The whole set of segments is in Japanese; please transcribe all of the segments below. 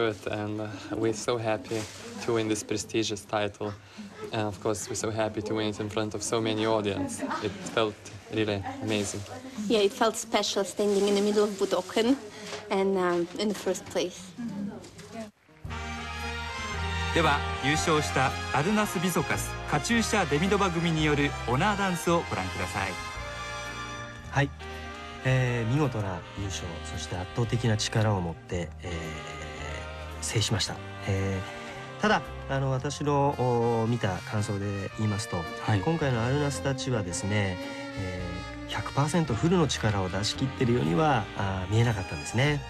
And uh, we're so happy to win this prestigious title. And of course, we're so happy to win it in front of so many audience. It felt really amazing. Yeah, it felt special standing in the middle of Budokan and um, in the first place. では優勝したアルナス・ビゾカスカチューシャ・デミドバ組によるオナーダンスをご覧くださいはい、えー見事な優勝そして圧倒的な力を持って、えー制しました、えーただあの私のお見た感想で言いますと、はい。今回のアルナスたちはですね、えー100%フルの力を出し切ってるようにはあー見えなかったんですね。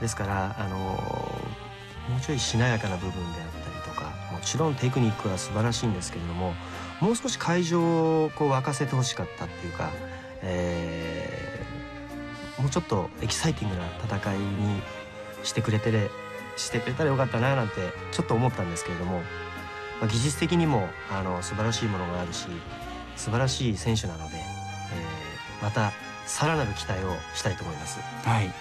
ですからあのもうちょいしなやかな部分であったりとかもちろんテクニックは素晴らしいんですけれどももう少し会場をこう沸かせてほしかったっていうか、えーもうちょっとエキサイティングな戦いにしてくれてれしてくれたらよかったななんてちょっと思ったんですけれども、まあ技術的にもあの素晴らしいものがあるし素晴らしい選手なので、えーまたさらなる期待をしたいと思います。はい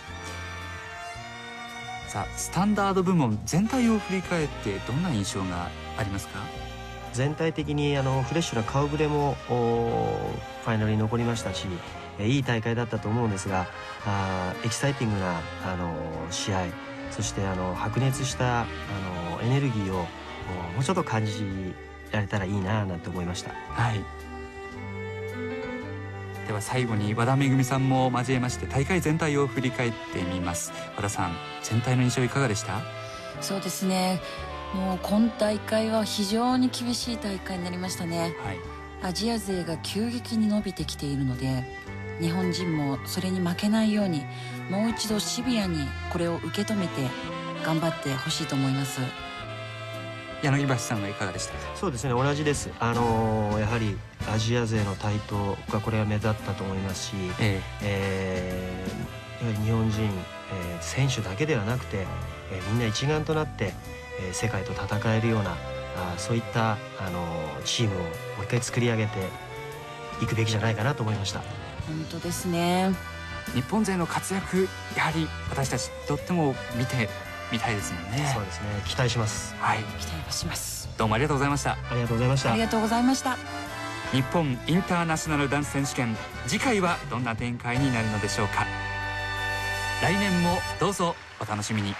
さあスタンダード部門全体を振り返ってどんな印象がありますか？全体的にあのフレッシュな顔ぶれもおファイナルに残りましたしえーいい大会だったと思うんですがあーエキサイティングなあの試合そしてあの白熱したあのエネルギーをおもうちょっと感じられたらいいななんて思いました。はい。では最後に和田恵さんも交えまして大会全体を振り返ってみます。和田さん全体の印象いかがでした？そうですね。もう今大会は非常に厳しい大会になりましたね。はい。アジア勢が急激に伸びてきているので日本人もそれに負けないようにもう一度シビアにこれを受け止めて頑張ってほしいと思います柳橋さんはいかがでしたそうですね同じです。あのやはりアジア勢の台頭がこれは目立ったと思いますし、ええーやはり日本人、えー選手だけではなくて、えーみんな一丸となって、えー世界と戦えるようなあーそういった、あのチームをもう一回作り上げていくべきじゃないかなと思いました。本当ですね。日本勢の活躍やはり私たちとっても見てみたいですもんね。そうですね。期待します。はい。期待はします。どうもありがとうございました。ありがとうございました。あり。がとうございました。日本インターナショナルダンス選手権次回はどんな展開になるのでしょうか。来年もどうぞお楽しみに